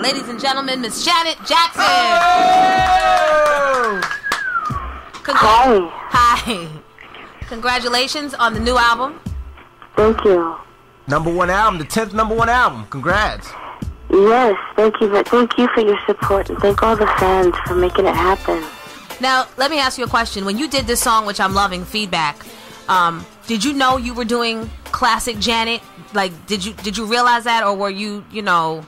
Ladies and gentlemen, Miss Janet Jackson. Hi. Hi. Congratulations on the new album. Thank you. Number one album, the tenth number one album. Congrats. Yes, thank you. but Thank you for your support, and thank all the fans for making it happen. Now, let me ask you a question. When you did this song, which I'm loving, feedback, um, did you know you were doing classic Janet? Like, did you did you realize that, or were you, you know,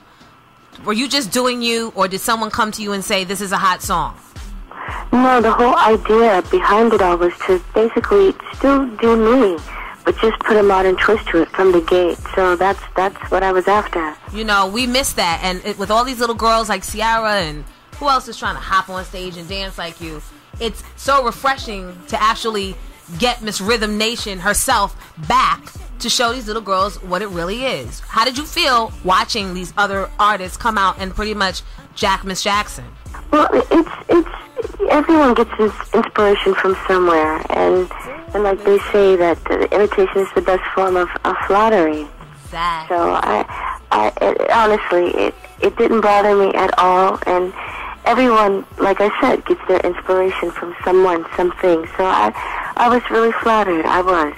were you just doing you, or did someone come to you and say this is a hot song? No, the whole idea behind it all was to basically still do me, but just put a modern twist to it from the gate. So that's that's what I was after. You know, we miss that, and it, with all these little girls like Ciara and who else is trying to hop on stage and dance like you, it's so refreshing to actually get Miss Rhythm Nation herself back to show these little girls what it really is. How did you feel watching these other artists come out and pretty much jack Miss Jackson? Well, it's it's everyone gets his inspiration from somewhere, and and like they say that imitation is the best form of, of flattery. Exactly. So I, I it, honestly, it it didn't bother me at all, and everyone, like I said, gets their inspiration from someone, something. So I, I was really flattered. I was.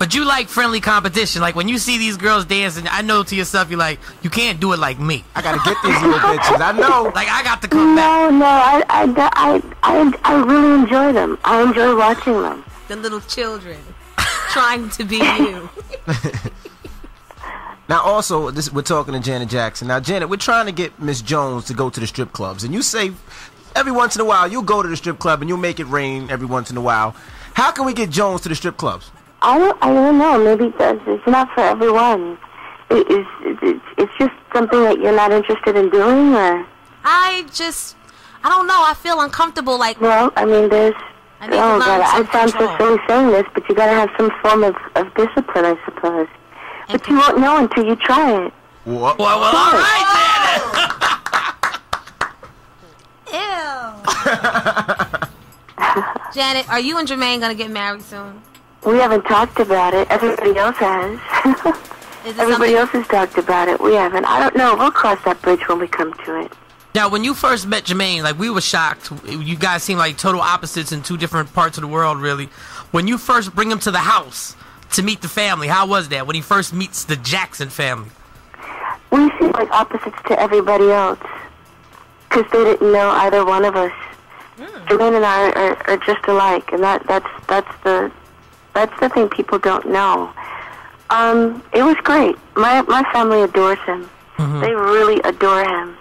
But you like friendly competition. Like when you see these girls dancing, I know to yourself, you're like, you can't do it like me. I gotta get these little bitches. I know. Like I got to come no, back. No, I, I, I, I, I really enjoy them. I enjoy watching them. The little children trying to be you. Now, also, this we're talking to Janet Jackson. Now, Janet, we're trying to get Miss Jones to go to the strip clubs, and you say every once in a while you'll go to the strip club and you'll make it rain every once in a while. How can we get Jones to the strip clubs? I don't, I don't know. Maybe it's, uh, it's not for everyone. It, it's, it's, it's just something that you're not interested in doing, or I just, I don't know. I feel uncomfortable. Like, well, I mean, there's. I need oh God, I sound so silly saying this, but you gotta have some form of, of discipline, I suppose. But you won't know until you try it. What? Well, well, all right, oh. ew. Janet, are you and Jermaine gonna get married soon? We haven't talked about it. Everybody else has. Everybody else has talked about it. We haven't. I don't know. We'll cross that bridge when we come to it. Now, when you first met Jermaine, like we were shocked. You guys seem like total opposites in two different parts of the world, really. When you first bring him to the house to meet the family, how was that? When he first meets the Jackson family? We seem like opposites to everybody else because they didn't know either one of us. Hmm. Jermaine and I are, are just alike, and that that's that's the that's the thing people don't know. Um, it was great. My my family adores him. They really adore him.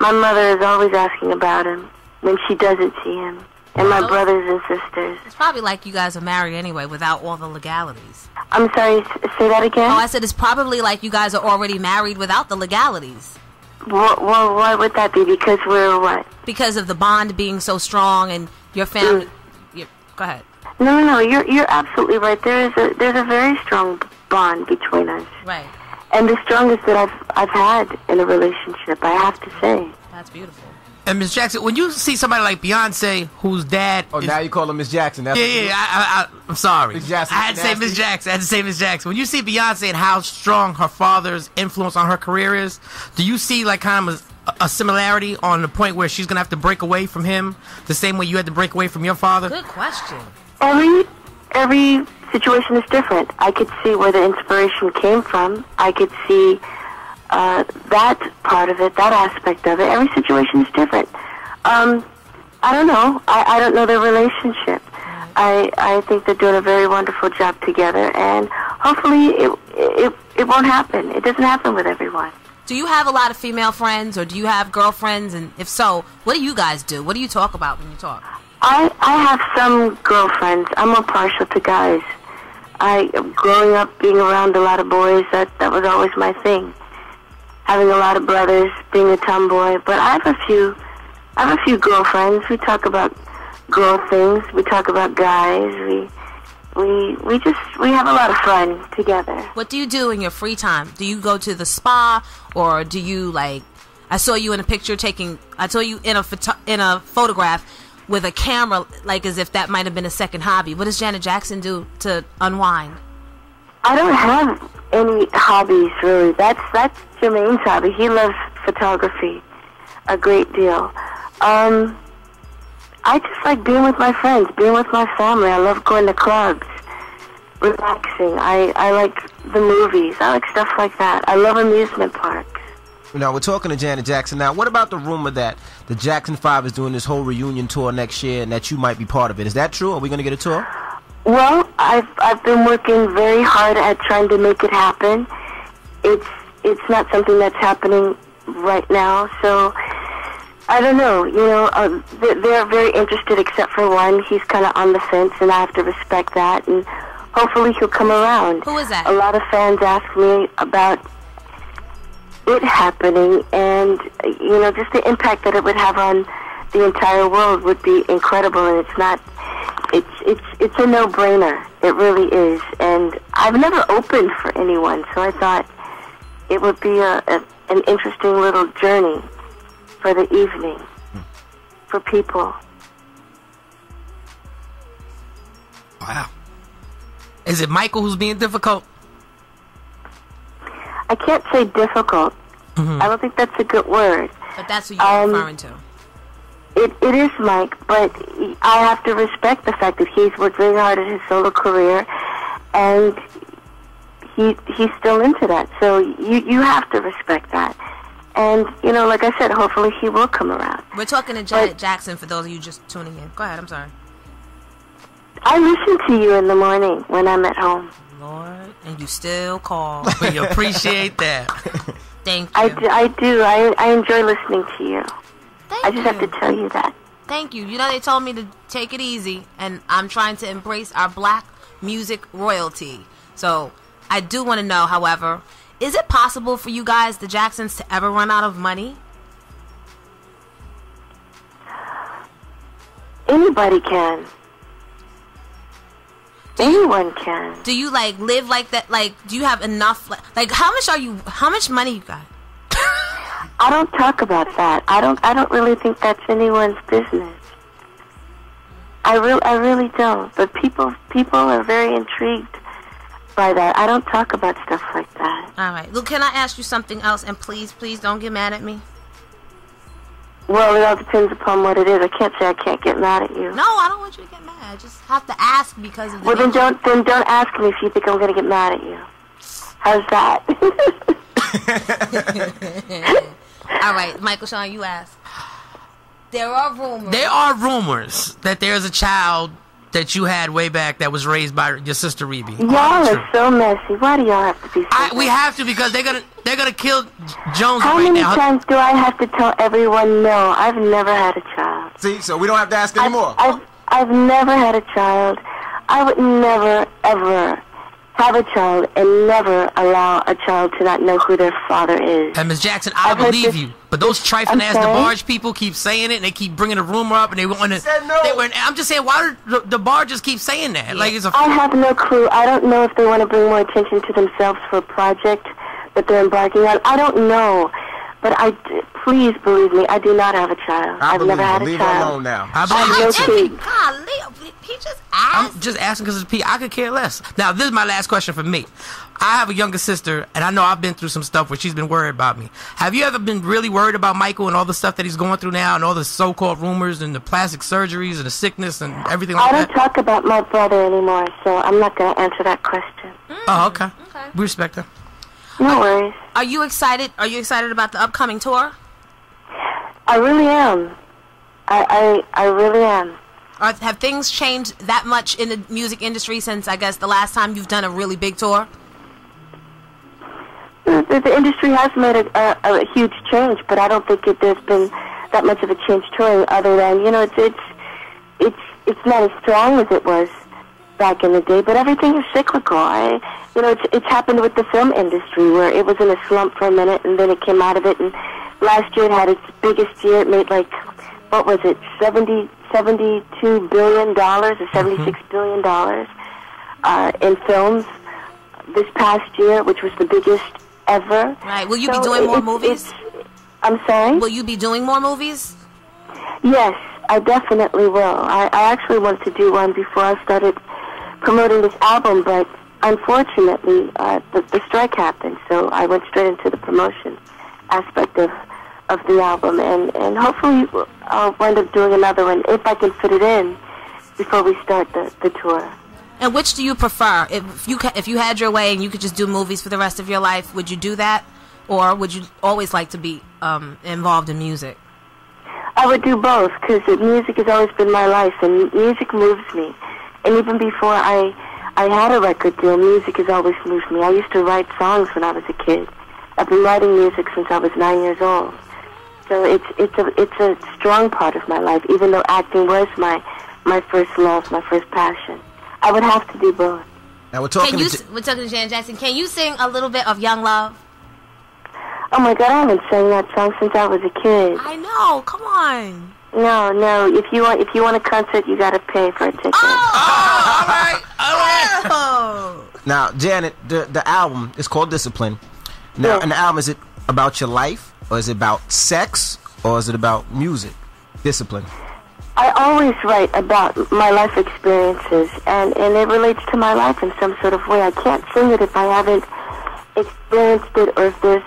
My mother is always asking about him when she doesn't see him, and my Wow. brothers and sisters. It's probably like you guys are married anyway, without all the legalities. I'm sorry. Say that again. Oh, I said it's probably like you guys are already married without the legalities. Well, well, why would that be? Because we're what? because of the bond being so strong and your family. Yeah, go ahead. No, no, no. You're you're absolutely right. There is a there's a very strong bond between us, Right. and the strongest that I've I've had in a relationship. I have to say. That's beautiful. And Miss Jackson, when you see somebody like Beyonce, whose dad, Oh, is- now you call her Miss Jackson. That's yeah, yeah, yeah, I, I, I, I'm sorry, Miss Jackson I had to say nasty. Miss Jackson. I had to say Miss Jackson. When you see Beyonce and how strong her father's influence on her career is, do you see like kind of a, a similarity on the point where she's gonna have to break away from him the same way you had to break away from your father? Good question. Every every situation is different. I could see where the inspiration came from. I could see uh, that part of it, that aspect of it. Every situation is different. Um, I don't know. I, I don't know their relationship. I I think they're doing a very wonderful job together, and hopefully it it it won't happen. It doesn't happen with everyone. Do you have a lot of female friends or do you have girlfriends? And if so, what do you guys do? What do you talk about when you talk? I I have some girlfriends. I'm more partial to guys. I growing up being around a lot of boys. That that was always my thing. Having a lot of brothers, being a tomboy. But I have a few. I have a few girlfriends. We talk about girl things. We talk about guys. We we we just we have a lot of fun together. What do you do in your free time? Do you go to the spa or do you like? I saw you in a picture taking. I saw you in a photo, in a photograph with a camera, like as if that might have been a second hobby. What does Janet Jackson do to unwind? I don't have any hobbies really. That's that's Jermaine's hobby. He loves photography a great deal. Um, I just like being with my friends, being with my family. I love going to clubs, relaxing. I, I like the movies. I like stuff like that. I love amusement parks. Now we're talking to Janet Jackson. Now, what about the rumor that the Jackson Five is doing this whole reunion tour next year, and that you might be part of it? Is that true? Are we going to get a tour? Well, I've I've been working very hard at trying to make it happen. It's it's not something that's happening right now, so I don't know. You know, uh, they- they're very interested, except for one. He's kind of on the fence, and I have to respect that. And hopefully, he'll come around. Who is that? A lot of fans ask me about it happening, and you know, just the impact that it would have on the entire world would be incredible. And it's not. It's it's it's a no-brainer. It really is. And I've never opened for anyone, so I thought it would be a, a an interesting little journey for the evening for people. Wow. Is it Michael who's being difficult? I can't say difficult. I don't think that's a good word. But that's what you're Um, referring to. It it is Mike, but I have to respect the fact that he's worked very hard at his solo career, and he he's still into that. So you you have to respect that. And you know, like I said, hopefully he will come around. We're talking to Janet Jackson for those of you just tuning in. Go ahead, I'm sorry. I listen to you in the morning when I'm at home. Lord, and you still call. We appreciate that. Thank you. I do. I, do. I, I enjoy listening to you. Thank I just have to tell you that. Thank you. You know they told me to take it easy, and I'm trying to embrace our black music royalty. So I do want to know, however, is it possible for you guys, the Jacksons, to ever run out of money? Anybody can. Anyone can. Do you like live like that? Like, do you have enough? Like, like how much are you? How much money you got? I don't talk about that. I don't. I don't really think that's anyone's business. I real. I really don't. But people. People are very intrigued by that. I don't talk about stuff like that. All right. Look, can I ask you something else? And please, please don't get mad at me. Well, it all depends upon what it is. I can't say I can't get mad at you. No, I don't want you to get mad. I just have to ask because of the. Well, then nature- don't. Then don't ask me if you think I'm going to get mad at you. How's that? All right, Michael Sean, you ask. There are rumors. There are rumors that there's a child that you had way back that was raised by your sister Rebbie. y'all are so messy. Why do y'all have to be so I, we have to because they're gonna they're gonna kill Jones How right many now. times do I have to tell everyone no? I've never had a child. See, so we don't have to ask I've, anymore. I've, I've never had a child. I would never, ever have a child and never allow a child to not know who their father is. And Ms. Jackson, I I've believe this- you, but those trifling ass sorry? DeBarge people keep saying it, and they keep bringing the rumor up, and they want to. no. They were, I'm just saying, why do the just keep saying that? Like it's a. I have no clue. I don't know if they want to bring more attention to themselves for a project that they're embarking on. I don't know. But I, please believe me, I do not have a child. I have believe never had you. a Leave her child. alone now. I I believe have you. no Jimmy, kids. golly, he just I'm just asking because it's P. I could care less. Now, this is my last question for me. I have a younger sister, and I know I've been through some stuff where she's been worried about me. Have you ever been really worried about Michael and all the stuff that he's going through now, and all the so-called rumors and the plastic surgeries and the sickness and everything like that? I don't that? talk about my brother anymore, so I'm not going to answer that question. Mm, oh, okay. Okay. We respect that. No worries. Are you excited? Are you excited about the upcoming tour? I really am. I, I, I really am. Or have things changed that much in the music industry since I guess the last time you've done a really big tour? The, the industry has made a, a, a huge change, but I don't think it, there's been that much of a change touring. Other than you know, it's it's it's it's not as strong as it was back in the day. But everything is cyclical. I, you know, it's it's happened with the film industry where it was in a slump for a minute and then it came out of it. And last year it had its biggest year. It made like what was it, seventy seventy two billion dollars or seventy six billion dollars uh, in films this past year, which was the biggest ever. Right. Will you be So doing more it's- movies? I'm sorry? Will you be doing more movies? Yes, I definitely will. I, I actually wanted to do one before I started promoting this album, but unfortunately, uh, the, the strike happened, so I went straight into the promotion aspect of of the album, and and hopefully I'll wind up doing another one if I can fit it in before we start the the tour. And which do you prefer? If you if you had your way and you could just do movies for the rest of your life, would you do that, or would you always like to be um, involved in music? I would do both because music has always been my life, and music moves me. And even before I I had a record deal, music has always moved me. I used to write songs when I was a kid. I've been writing music since I was nine years old. So it's it's a it's a strong part of my life, even though acting was my my first love, my first passion. I would have to do both. Now we're talking. Can you? to, We're talking to Janet Jackson. Can you sing a little bit of Young Love? Oh my God, I haven't sang that song since I was a kid. I know. Come on. No, no. If you want if you want a concert, you got to pay for a ticket. Oh! oh, all right, all right. Oh. now, Janet, the the album is called Discipline. Now, Yeah. and the album is it about your life, or is it about sex, or is it about music? Discipline. I always write about my life experiences, and, and it relates to my life in some sort of way. I can't sing it if I haven't experienced it or if there's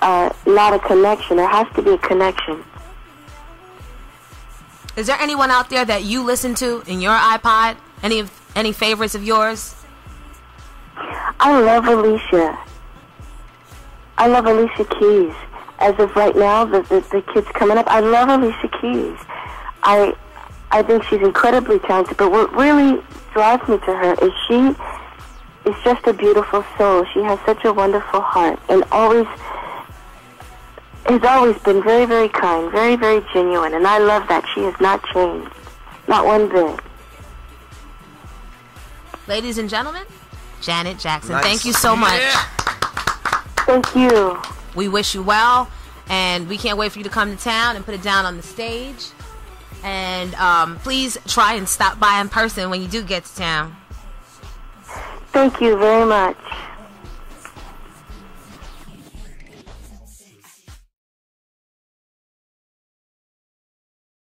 uh, not a connection. There has to be a connection. Is there anyone out there that you listen to in your iPod? Any of any favorites of yours? I love Alicia. I love Alicia Keys. As of right now, the, the, the kids coming up, I love Alicia Keys. I I think she's incredibly talented, but what really drives me to her is she is just a beautiful soul. She has such a wonderful heart and always has always been very, very kind, very, very genuine, and I love that. She has not changed. Not one bit. Ladies and gentlemen, Janet Jackson. Nice. Thank you so much. Yeah. Thank you. We wish you well, and we can't wait for you to come to town and put it down on the stage. And um, please try and stop by in person when you do get to town. Thank you very much.